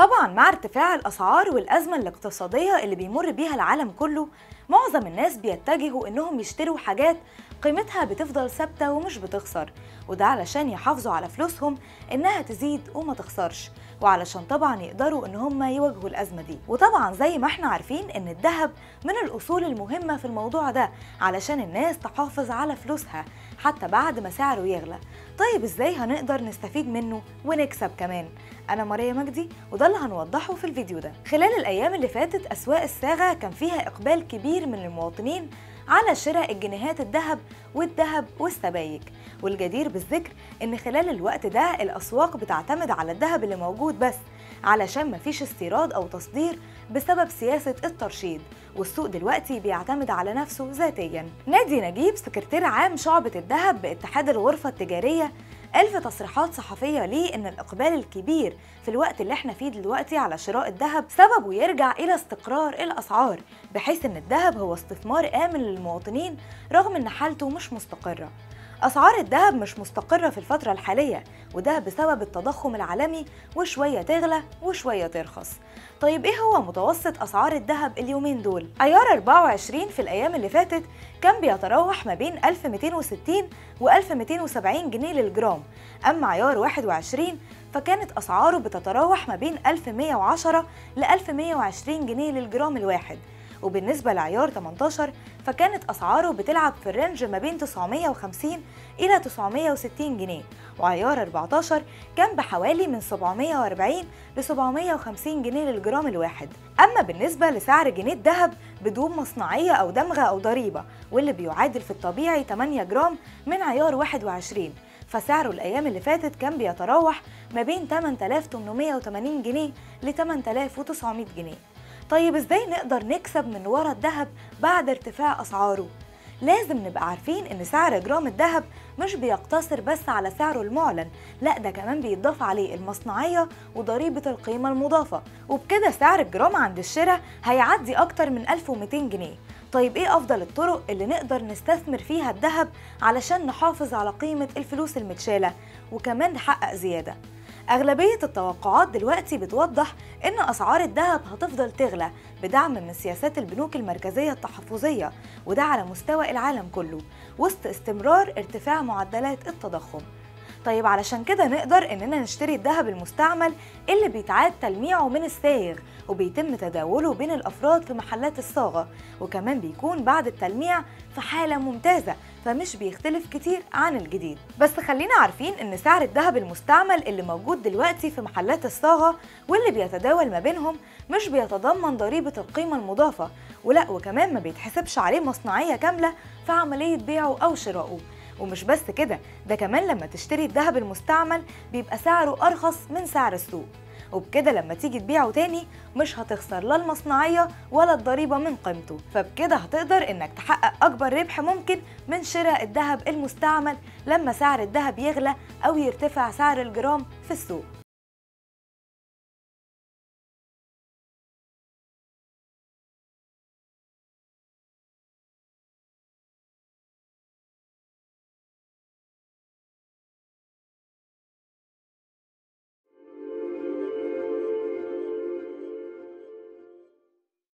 طبعا مع ارتفاع الأسعار والأزمة الاقتصادية اللي بيمر بيها العالم كله معظم الناس بيتجهوا إنهم يشتروا حاجات قيمتها بتفضل ثابتة ومش بتخسر وده علشان يحافظوا على فلوسهم إنها تزيد وما تخسرش وعلشان طبعا يقدروا إن هم يواجهوا الأزمة دي. وطبعا زي ما إحنا عارفين إن الذهب من الأصول المهمة في الموضوع ده علشان الناس تحافظ على فلوسها حتى بعد ما سعره يغلى. طيب إزاي هنقدر نستفيد منه ونكسب كمان؟ أنا ماريا مجدي وده اللي هنوضحه في الفيديو ده. خلال الأيام اللي فاتت أسواق الصاغه كان فيها إقبال كبير من المواطنين على شراء الجنيهات الذهب والذهب والسبايك. والجدير بالذكر إن خلال الوقت ده الأسواق بتعتمد على الذهب اللي موجود بس علشان مفيش استيراد أو تصدير بسبب سياسة الترشيد. والسوق دلوقتي بيعتمد على نفسه ذاتيا. نادي نجيب سكرتير عام شعبة الذهب باتحاد الغرفة التجارية في تصريحات صحفية ليه إن الإقبال الكبير في الوقت اللي إحنا فيه دلوقتي على شراء الذهب سببه يرجع إلى استقرار الأسعار بحيث إن الذهب هو استثمار آمن للمواطنين رغم إن حالته مش مستقرة. أسعار الذهب مش مستقرة في الفترة الحالية وده بسبب التضخم العالمي وشوية تغلى وشوية ترخص. طيب إيه هو متوسط أسعار الذهب اليومين دول؟ عيار 24 في الأيام اللي فاتت كان بيتراوح ما بين 1260 و 1270 جنيه للجرام. أما عيار 21 فكانت أسعاره بتتراوح ما بين 1110 ل 1120 جنيه للجرام الواحد. وبالنسبة لعيار 18 فكانت أسعاره بتلعب في الرينج ما بين 950 إلى 960 جنيه وعيار 14 كان بحوالي من 740 ل 750 جنيه للجرام الواحد. أما بالنسبة لسعر جنيه الذهب بدون مصنعية أو دمغة أو ضريبة واللي بيعادل في الطبيعي 8 جرام من عيار 21 فسعره الأيام اللي فاتت كان بيتراوح ما بين 8880 جنيه ل 8900 جنيه. طيب إزاي نقدر نكسب من ورا الذهب بعد ارتفاع أسعاره؟ لازم نبقى عارفين إن سعر جرام الذهب مش بيقتصر بس على سعره المعلن لأ ده كمان بيتضاف عليه المصنعية وضريبة القيمة المضافة وبكده سعر الجرام عند الشراء هيعدي أكتر من 1200 جنيه. طيب إيه أفضل الطرق اللي نقدر نستثمر فيها الذهب علشان نحافظ على قيمة الفلوس المتشالة؟ وكمان نحقق زيادة. أغلبية التوقعات دلوقتي بتوضح إن أسعار الذهب هتفضل تغلى بدعم من سياسات البنوك المركزية التحفظية وده على مستوى العالم كله وسط استمرار ارتفاع معدلات التضخم. طيب علشان كده نقدر إننا نشتري الذهب المستعمل اللي بيتعاد تلميعه من السايغ وبيتم تداوله بين الأفراد في محلات الصاغة وكمان بيكون بعد التلميع في حالة ممتازة فمش بيختلف كتير عن الجديد. بس خلينا عارفين إن سعر الذهب المستعمل اللي موجود دلوقتي في محلات الصاغة واللي بيتداول ما بينهم مش بيتضمن ضريبة القيمة المضافة ولا وكمان ما بيتحسبش عليه مصنعية كاملة في عملية بيعه أو شرائه ومش بس كده ده كمان لما تشتري الذهب المستعمل بيبقى سعره أرخص من سعر السوق. وبكده لما تيجي تبيعه تاني مش هتخسر لا المصنعية ولا الضريبة من قيمته. فبكده هتقدر إنك تحقق أكبر ربح ممكن من شراء الذهب المستعمل لما سعر الذهب يغلى أو يرتفع سعر الجرام في السوق.